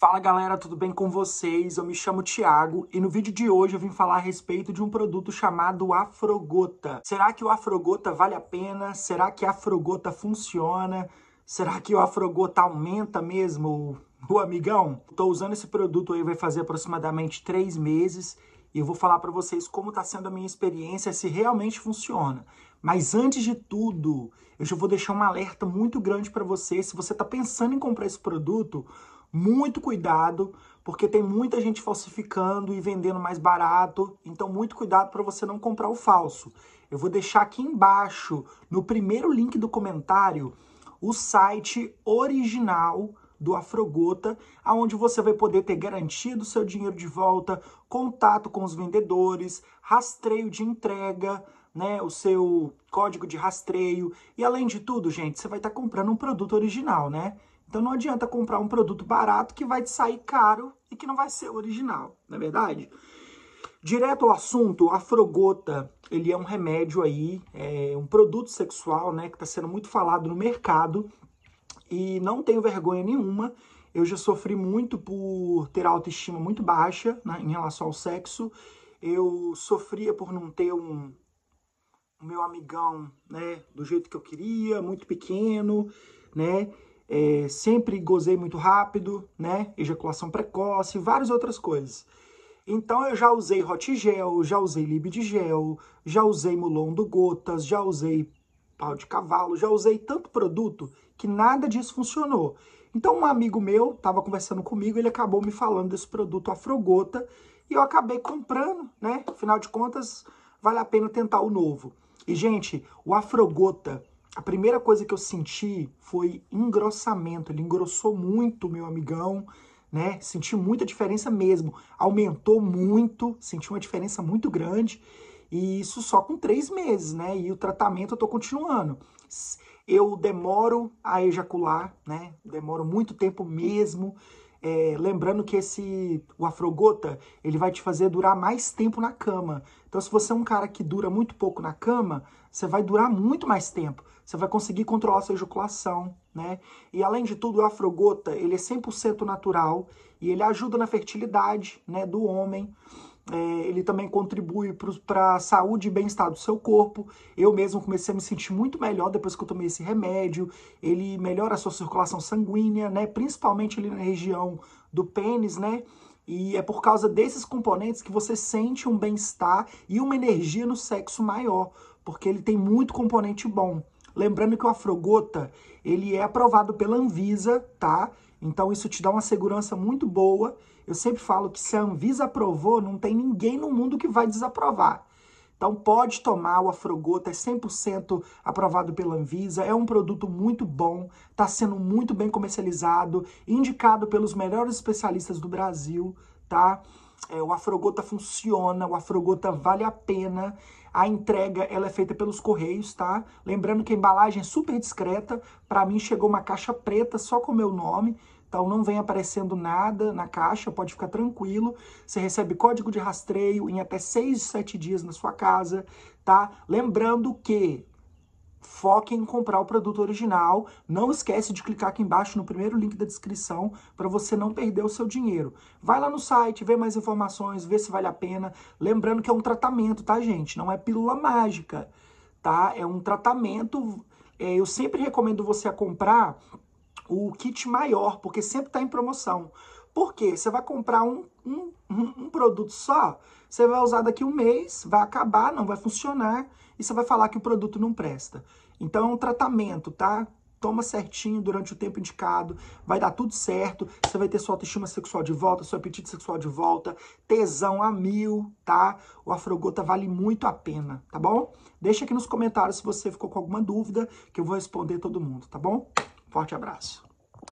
Fala galera, tudo bem com vocês? Eu me chamo Thiago e no vídeo de hoje eu vim falar a respeito de um produto chamado Afrogota. Será que o Afrogota vale a pena? Será que a Afrogota funciona? Será que o Afrogota aumenta mesmo o amigão? Estou usando esse produto aí vai fazer aproximadamente três meses e eu vou falar para vocês como está sendo a minha experiência, se realmente funciona. Mas antes de tudo, eu já vou deixar um alerta muito grande para você. Se você está pensando em comprar esse produto, muito cuidado, porque tem muita gente falsificando e vendendo mais barato. Então, muito cuidado para você não comprar o falso. Eu vou deixar aqui embaixo, no primeiro link do comentário, o site original do Afrogota, aonde você vai poder ter garantia do seu dinheiro de volta, contato com os vendedores, rastreio de entrega, né, o seu código de rastreio e além de tudo, gente, você vai estar tá comprando um produto original, né? Então não adianta comprar um produto barato que vai te sair caro e que não vai ser original, não é verdade? Direto ao assunto, a Frogota, ele é um remédio aí, é um produto sexual, né, que está sendo muito falado no mercado e não tenho vergonha nenhuma. Eu já sofri muito por ter autoestima muito baixa né, em relação ao sexo. Eu sofria por não ter um, um meu amigão, né, do jeito que eu queria, muito pequeno, né? É, sempre gozei muito rápido, né? Ejaculação precoce, várias outras coisas. Então eu já usei Hot Gel, já usei Libid Gel, já usei Mulondo Gotas, já usei pau de cavalo, já usei tanto produto que nada disso funcionou. Então um amigo meu estava conversando comigo, ele acabou me falando desse produto Afrogota e eu acabei comprando, né? Afinal de contas, vale a pena tentar o novo. E gente, o Afrogota a primeira coisa que eu senti foi engrossamento. Ele engrossou muito, meu amigão, né? Senti muita diferença mesmo. Aumentou muito, senti uma diferença muito grande. E isso só com três meses, né? E o tratamento eu tô continuando. Eu demoro a ejacular, né? Demoro muito tempo mesmo. É, lembrando que esse o afrogota ele vai te fazer durar mais tempo na cama. Então, se você é um cara que dura muito pouco na cama, você vai durar muito mais tempo. Você vai conseguir controlar sua ejaculação, né? E além de tudo, o afrogota ele é 100% natural e ele ajuda na fertilidade, né, do homem. É, ele também contribui para a saúde e bem-estar do seu corpo. Eu mesmo comecei a me sentir muito melhor depois que eu tomei esse remédio. Ele melhora a sua circulação sanguínea, né? Principalmente ali na região do pênis, né? E é por causa desses componentes que você sente um bem-estar e uma energia no sexo maior, porque ele tem muito componente bom. Lembrando que o Afrogota, ele é aprovado pela Anvisa, tá? Então isso te dá uma segurança muito boa. Eu sempre falo que se a Anvisa aprovou, não tem ninguém no mundo que vai desaprovar. Então pode tomar o Afrogota, é 100% aprovado pela Anvisa, é um produto muito bom, está sendo muito bem comercializado, indicado pelos melhores especialistas do Brasil, tá? É, o Afrogota funciona, o Afrogota vale a pena. A entrega ela é feita pelos correios, tá? Lembrando que a embalagem é super discreta. Para mim chegou uma caixa preta só com o meu nome. Então não vem aparecendo nada na caixa, pode ficar tranquilo. Você recebe código de rastreio em até 6, 7 dias na sua casa, tá? Lembrando que foque em comprar o produto original. Não esquece de clicar aqui embaixo no primeiro link da descrição para você não perder o seu dinheiro. Vai lá no site, vê mais informações, vê se vale a pena. Lembrando que é um tratamento, tá, gente? Não é pílula mágica, tá? É um tratamento. É, eu sempre recomendo você a comprar o kit maior, porque sempre está em promoção. Por quê? Você vai comprar um, um, um produto só, você vai usar daqui um mês, vai acabar, não vai funcionar, e você vai falar que o produto não presta. Então é um tratamento, tá? Toma certinho durante o tempo indicado, vai dar tudo certo, você vai ter sua autoestima sexual de volta, seu apetite sexual de volta, tesão a mil, tá? O Afrogota vale muito a pena, tá bom? Deixa aqui nos comentários se você ficou com alguma dúvida, que eu vou responder todo mundo, tá bom? Forte abraço.